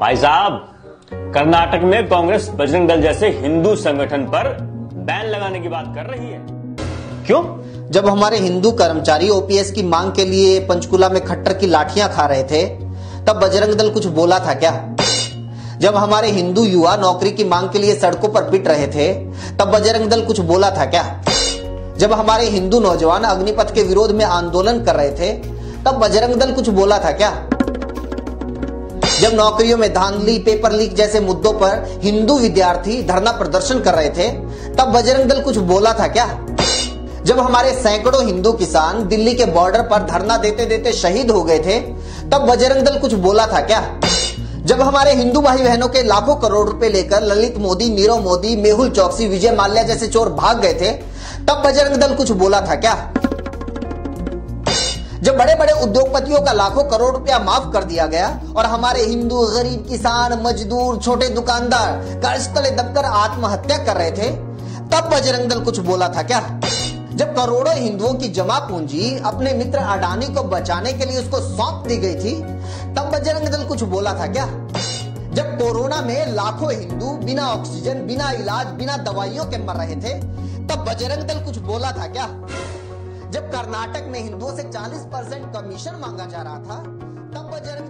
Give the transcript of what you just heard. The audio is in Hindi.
भाई साहब, कर्नाटक में कांग्रेस बजरंग दल जैसे हिंदू संगठन पर बैन लगाने की बात कर रही है। क्यों? जब हमारे हिंदू कर्मचारी ओपीएस की मांग के लिए पंचकुला में खट्टर की लाठियाँ खा रहे थे, तब बजरंग दल कुछ बोला था क्या? जब हमारे हिंदू युवा नौकरी की मांग के लिए सड़कों पर पिट रहे थे, तब बजरंग दल कुछ बोला था क्या? जब हमारे हिंदू नौजवान अग्निपथ के विरोध में आंदोलन कर रहे थे, तब बजरंग दल कुछ बोला था क्या? जब नौकरियों में धांधली पेपर लीक जैसे मुद्दों पर हिंदू विद्यार्थी धरना प्रदर्शन कर रहे थे, तब बजरंग दल कुछ बोला था क्या? जब हमारे सैकड़ों हिंदू किसान दिल्ली के बॉर्डर पर धरना देते देते शहीद हो गए थे, तब बजरंग दल कुछ बोला था क्या? जब हमारे हिंदू भाई बहनों के लाखों करोड़ रुपए लेकर ललित मोदी, नीरव मोदी, मेहुल चौकसी, विजय माल्या जैसे चोर भाग गए थे, तब बजरंग दल कुछ बोला था क्या? जब बड़े बड़े उद्योगपतियों का लाखों करोड़ रुपया माफ़ कर दिया गया और हमारे हिंदू गरीब किसान, मजदूर, छोटे दुकानदार कर्ज तले दबकर आत्महत्या कर रहे थे, तब बजरंग दल कुछ बोला था क्या? जब करोड़ों हिंदुओं की जमा पूंजी अपने मित्र अडानी को बचाने के लिए उसको सौंप दी गई थी, तब बजरंग दल कुछ बोला था क्या? जब कोरोना में लाखों हिंदू बिना ऑक्सीजन, बिना इलाज, बिना दवाइयों के मर रहे थे, तब बजरंग दल कुछ बोला था क्या? जब कर्नाटक में हिंदुओं से 40 परसेंट कमीशन मांगा जा रहा था तब था